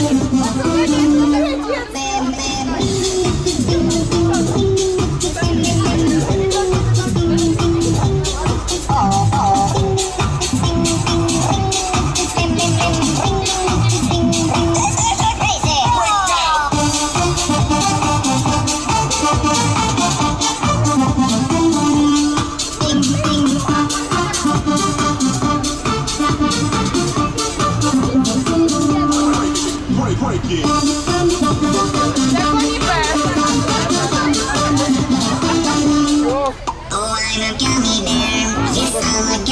жить. Yes, I'm a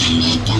Thank you